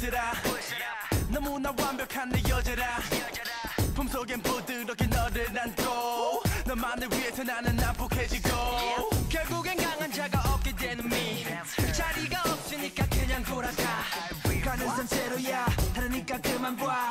부스라. 너무나 완벽한 내 여자라. 품속엔 부드럽게 너를 안고 너만을 위해서 나는 난폭해지고 결국엔 강한 자가 없게 되는 미. 자리가 없으니까 그냥 돌아가. 가는 산채로야. 다르니까 그만 봐.